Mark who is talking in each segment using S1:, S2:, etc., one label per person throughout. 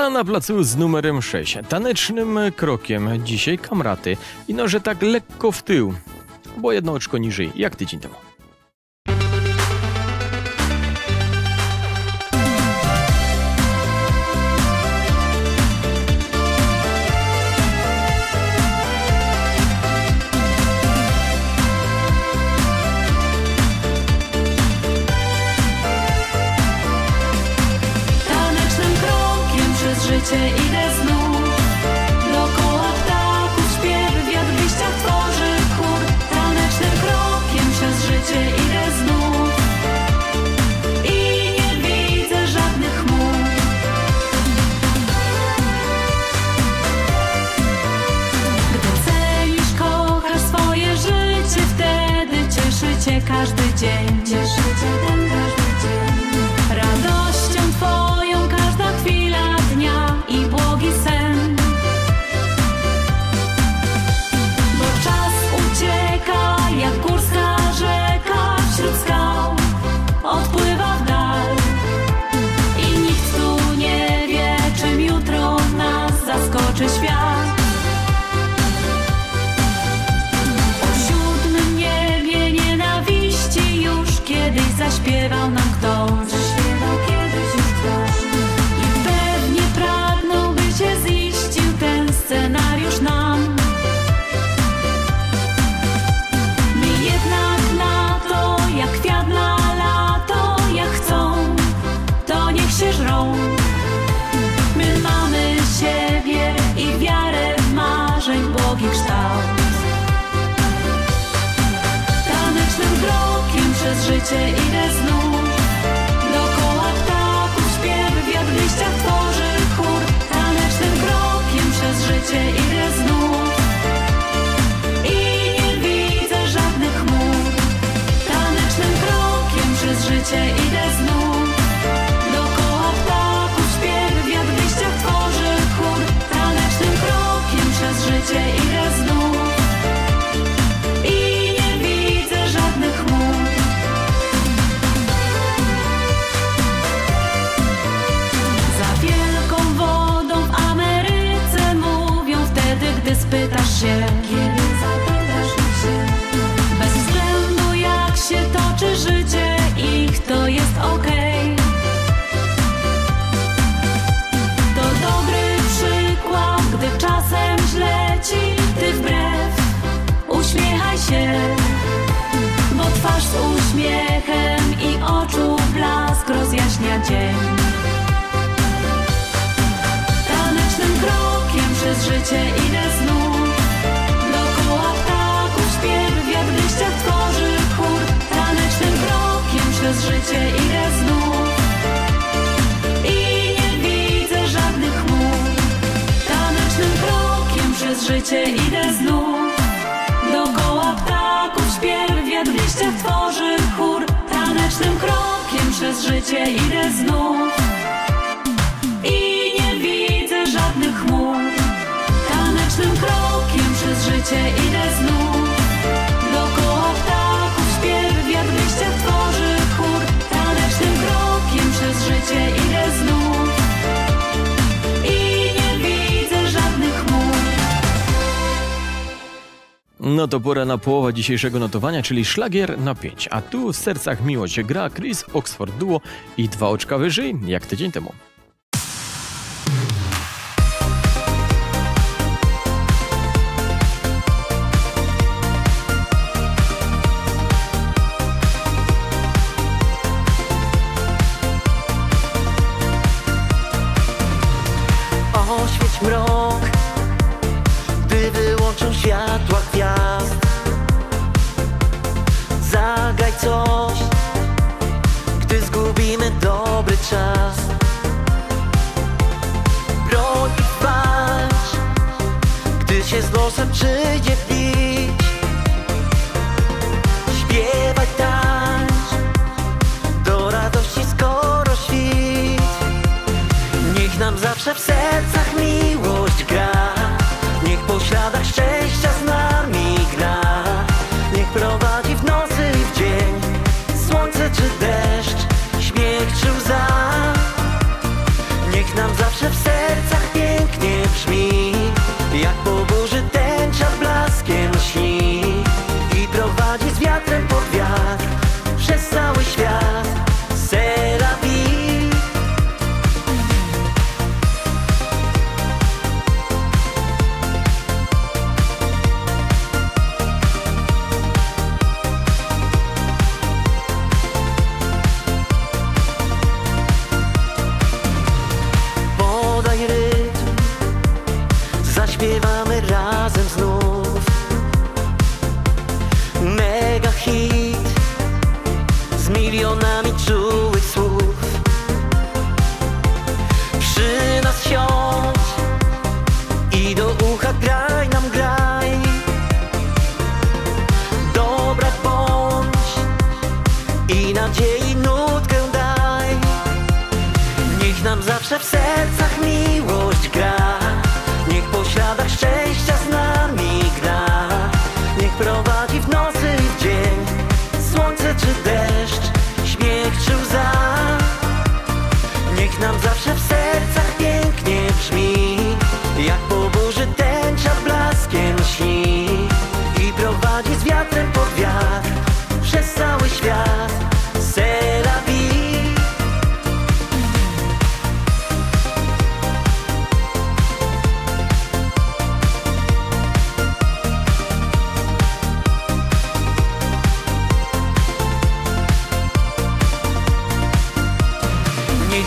S1: A na placu z numerem 6, tanecznym krokiem, dzisiaj kamraty. I no, że tak lekko w tył, bo jedno oczko niżej, jak tydzień temu.
S2: to zmienia dzień. Tanecznym krokiem przez życie idę znów. Dokoła ptaków śpiew, wiatr w tworzy chór. Tanecznym krokiem przez życie idę znów. I nie widzę żadnych chmur. Tanecznym krokiem przez życie idę znów. Dokoła ptaków śpiew, wiatr w tworzy chór. Tanecznym krokiem przez życie idę znów. I nie widzę żadnych chmur. Tanecznym krokiem przez życie idę znów.
S1: No to pora na połowę dzisiejszego notowania, czyli szlagier na 5. A tu w sercach miło się gra Chris Oxford Duo i dwa oczka wyżej, jak tydzień temu.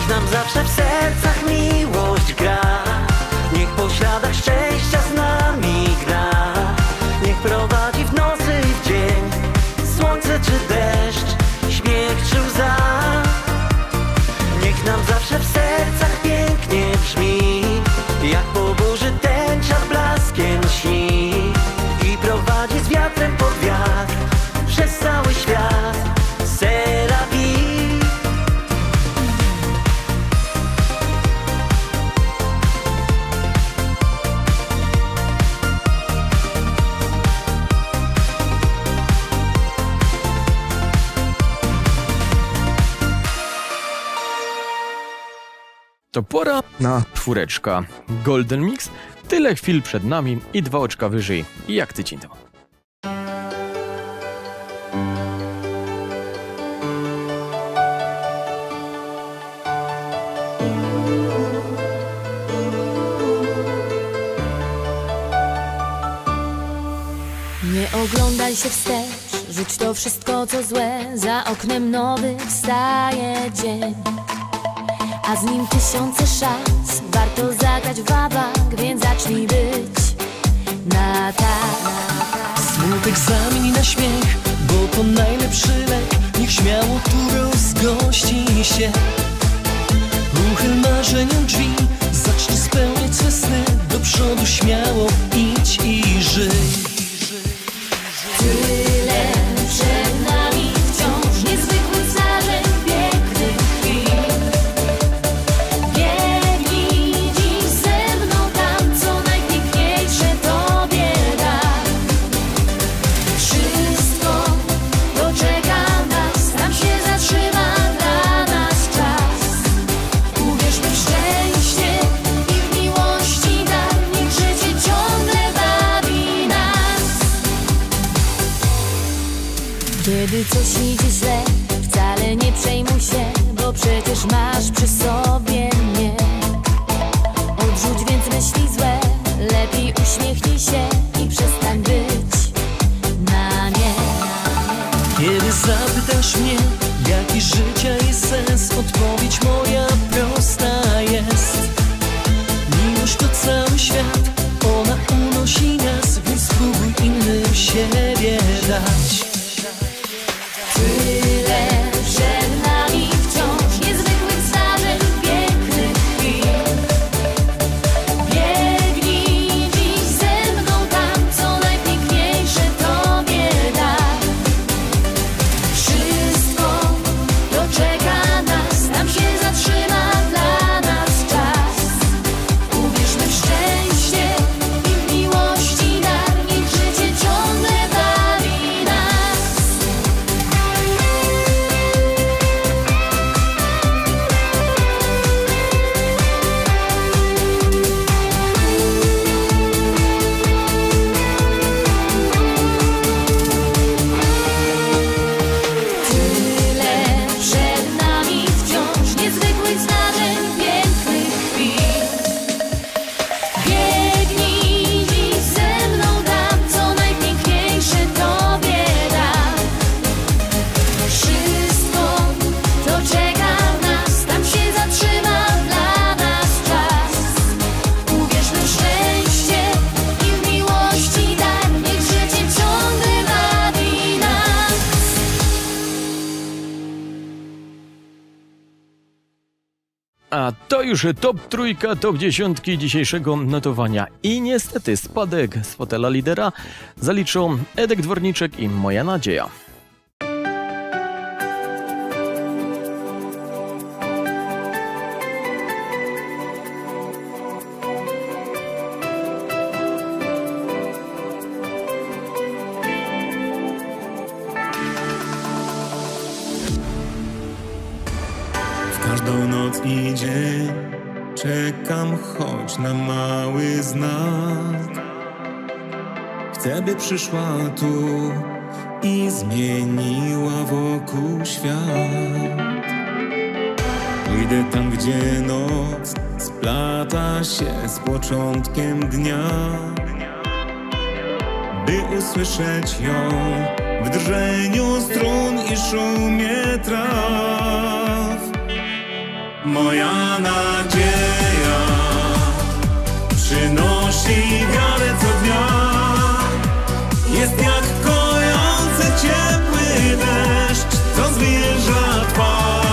S3: Nam zawsze w sercach miłość gra
S1: To pora na czwóreczka. Golden Mix, tyle chwil przed nami i dwa oczka wyżej. Jak ty ci?
S4: Nie oglądaj się wstecz, rzuć to wszystko co złe Za oknem nowy wstaje dzień A z nim tysiące szans Warto zagrać w więc zacznij być na tak.
S5: Smutek zamień na śmiech, bo to najlepszy lek. Niech śmiało tu rozgości się. Uchyl marzeniom drzwi, zacznij spełniać swe sny. Do przodu śmiało idź i żyj
S4: Coś idzie źle, wcale nie przejmuj się, bo przecież masz przy sobie mnie. Odrzuć więc myśli złe, lepiej uśmiechnij się i przestań być na nie.
S5: Kiedy zapytasz mnie, jaki życia jest sens Odpowiedź moja prosta jest Miłość to cały świat, ona unosi nas Więc spróbuj innym siebie dać
S4: Tyle
S1: A to już top trójka, top dziesiątki dzisiejszego notowania. I niestety spadek z fotela lidera zaliczą Edek Dworniczek i Moja Nadzieja.
S6: Przyszła tu i zmieniła wokół świat. Pójdę tam, gdzie noc splata się z początkiem dnia, by usłyszeć ją w drżeniu strun i szumie traw. Moja nadzieja przynosi wiarę co dnia. Jest jak kojący ciepły deszcz, co zwilża twarz.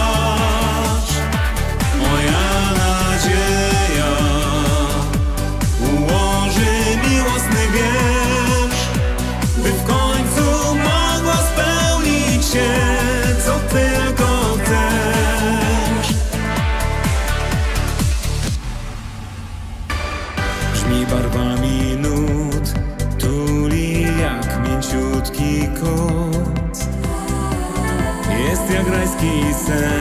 S1: stand.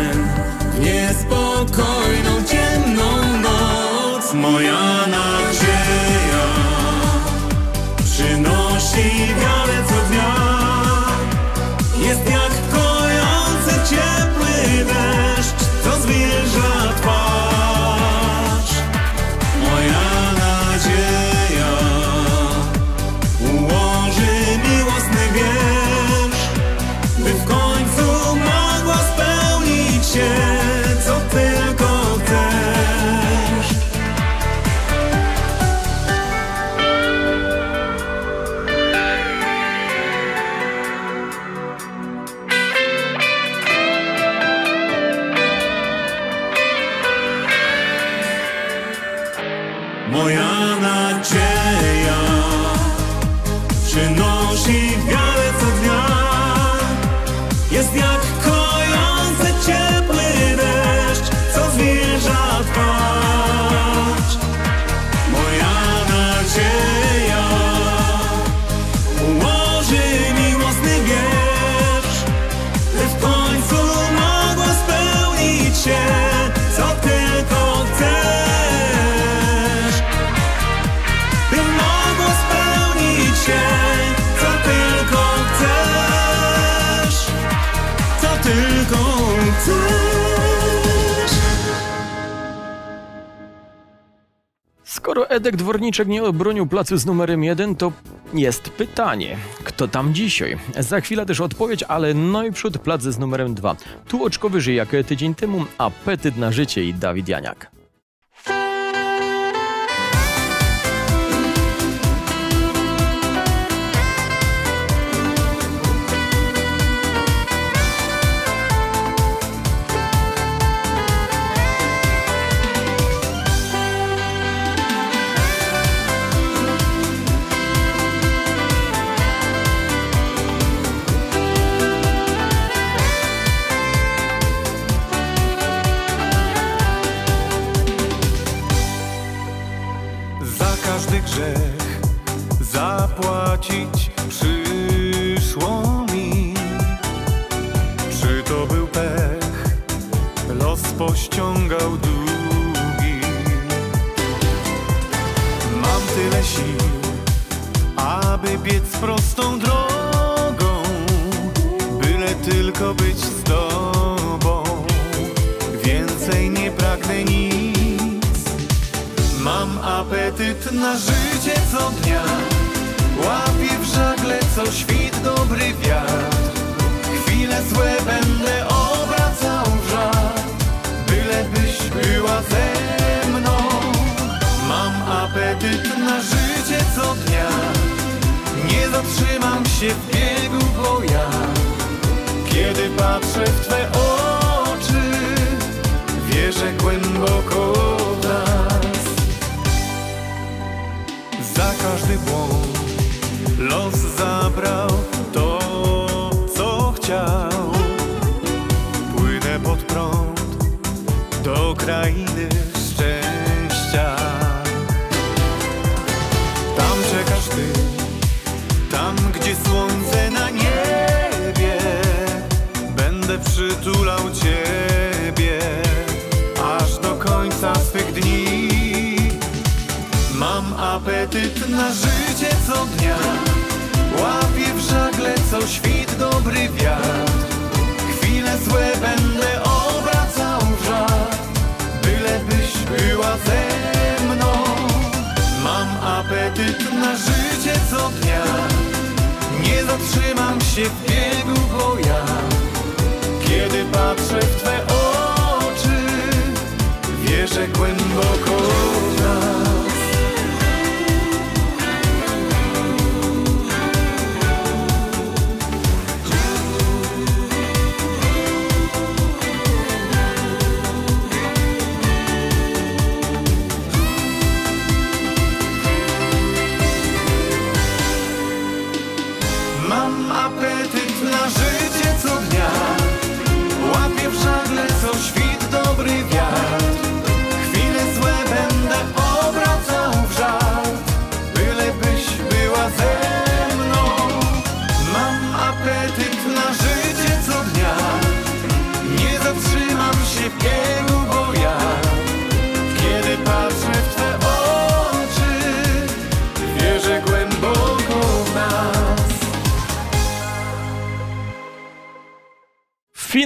S1: Edek Dworniczek nie obronił placu z numerem jeden, to jest pytanie, kto tam dzisiaj? Za chwilę też odpowiedź, ale najprzód plac z numerem dwa. Tu oczko wyżej jak tydzień temu, apetyt na życie i Dawid Janiak.
S6: Za każdy grzech zapłacić przyszło mi. Czy to był pech? Los pościągał długi. Mam tyle sił, aby biec prostą drogą, byle tylko być z tobą. Więcej nie pragnę nic. Mam apetyt na życie co dnia Łapię w żagle co świt dobry wiatr. Chwile złe będę
S7: słońce na niebie, będę przytulał ciebie aż do końca swych dni. Mam apetyt na życie co dnia, łapię w żagle co świt dobry wiatr. Chwile złe będę obracał w żar, bylebyś była ze mną. Mam apetyt na życie co dnia, nie zatrzymam się w biegu, bo ja kiedy patrzę w Twe oczy, wierzę głęboko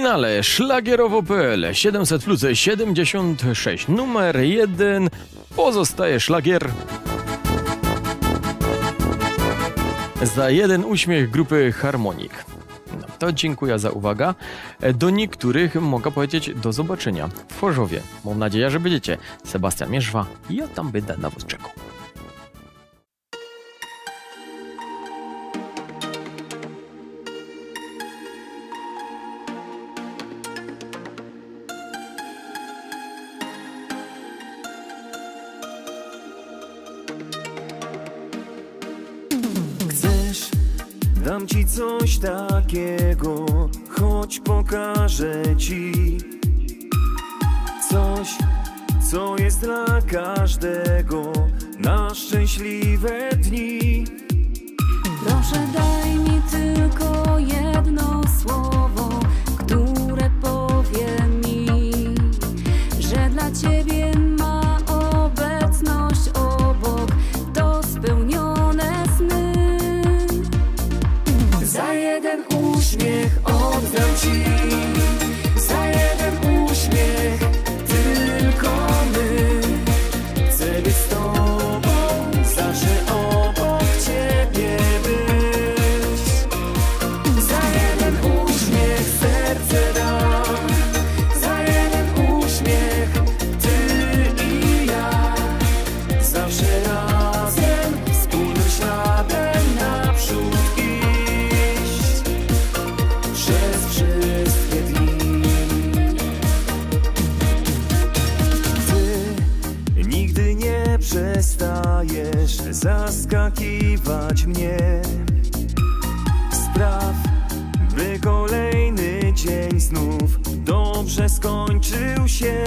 S1: finale szlagierowo.pl 700 plus 76 numer 1 pozostaje szlagier za jeden uśmiech grupy Harmonik. No, to dziękuję za uwagę. Do niektórych mogę powiedzieć do zobaczenia w Chorzowie. Mam nadzieję, że będziecie. Sebastian Mierzwa, ja tam będę na was czekał.
S4: Dam ci coś takiego, choć pokażę ci coś, co jest dla każdego na szczęśliwe dni.
S8: Proszę daj mi tylko jedno słowo,
S4: przestajesz zaskakiwać mnie. Spraw, by kolejny dzień znów dobrze skończył się